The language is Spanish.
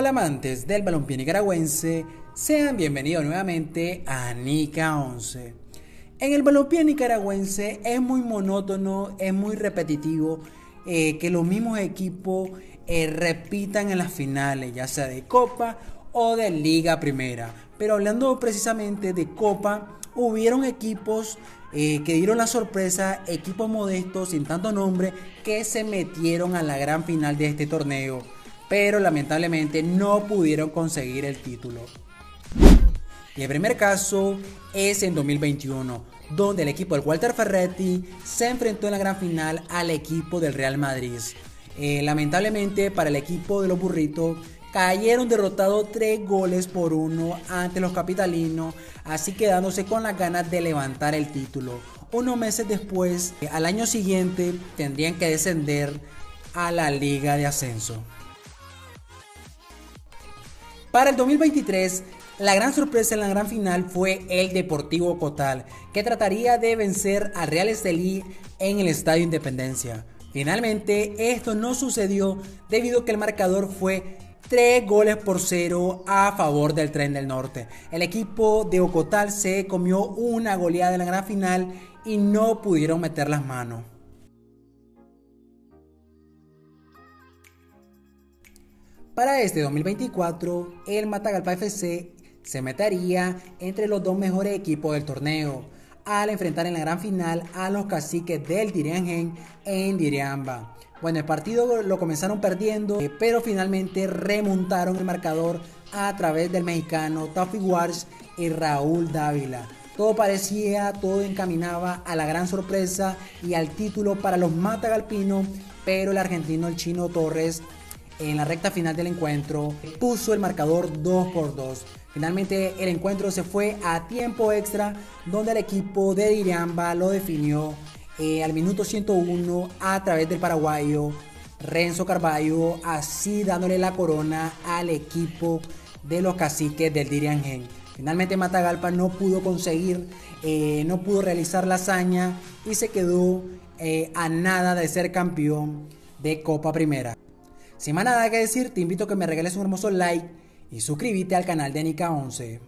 Hola amantes del balompié nicaragüense, sean bienvenidos nuevamente a Nica 11. En el balompié nicaragüense es muy monótono, es muy repetitivo eh, que los mismos equipos eh, repitan en las finales, ya sea de Copa o de Liga Primera. Pero hablando precisamente de Copa, hubieron equipos eh, que dieron la sorpresa, equipos modestos sin tanto nombre, que se metieron a la gran final de este torneo, pero lamentablemente no pudieron conseguir el título. Y el primer caso es en 2021, donde el equipo del Walter Ferretti se enfrentó en la gran final al equipo del Real Madrid. Eh, lamentablemente para el equipo de los burritos cayeron derrotados tres goles por uno ante los capitalinos, así quedándose con las ganas de levantar el título. Unos meses después, al año siguiente, tendrían que descender a la Liga de Ascenso. Para el 2023, la gran sorpresa en la gran final fue el Deportivo Cotal, que trataría de vencer a Real Estelí en el Estadio Independencia. Finalmente, esto no sucedió debido a que el marcador fue 3 goles por 0 a favor del Tren del Norte. El equipo de Ocotal se comió una goleada en la gran final y no pudieron meter las manos. Para este 2024, el Matagalpa FC se metería entre los dos mejores equipos del torneo al enfrentar en la gran final a los caciques del Diriangen en Diriamba. Bueno, el partido lo comenzaron perdiendo, eh, pero finalmente remontaron el marcador a través del mexicano Taffy Wars y Raúl Dávila. Todo parecía, todo encaminaba a la gran sorpresa y al título para los Matagalpinos, pero el argentino, el chino Torres, en la recta final del encuentro puso el marcador 2 por 2. Finalmente el encuentro se fue a tiempo extra donde el equipo de Diriamba lo definió eh, al minuto 101 a través del paraguayo Renzo Carballo, así dándole la corona al equipo de los caciques del Diriangen. Finalmente Matagalpa no pudo conseguir, eh, no pudo realizar la hazaña y se quedó eh, a nada de ser campeón de Copa Primera. Sin más nada que decir, te invito a que me regales un hermoso like y suscríbete al canal de Nica 11.